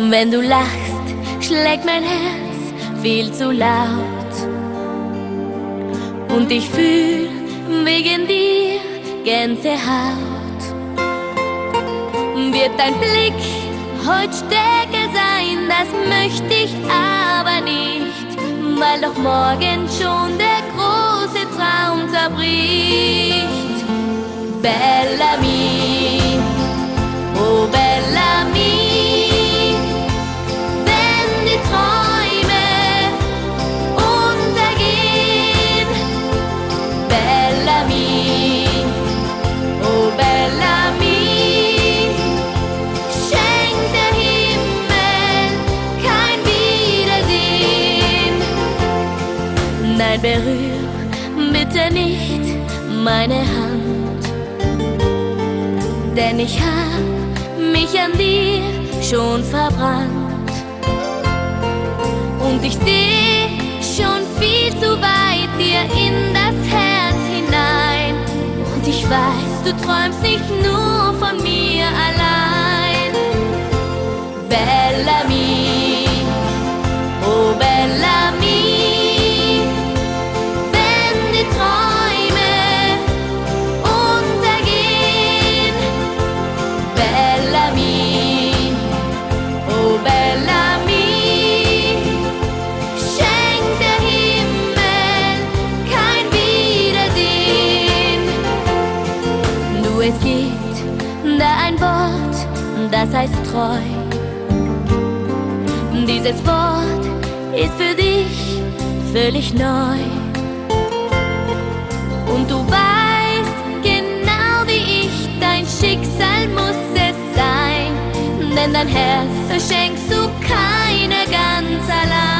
Wenn du lachst, schlägt mein Herz viel zu laut. Und ich fühl wegen dir Gänsehaut. Wird dein Blick heute stärker sein, das möchte ich aber nicht, weil doch morgen schon der Nein, berühr bitte nicht meine Hand, denn ich hab mich an dir schon verbrannt. Und ich seh schon viel zu weit dir in das Herz hinein. Und ich weiß, du träumst nicht nur von mir allein. Bellamy, das heißt treu. Dieses Wort ist für dich völlig neu. Und du weißt, genau wie ich, dein Schicksal muss es sein. Denn dein Herz verschenkst du keine ganz allein.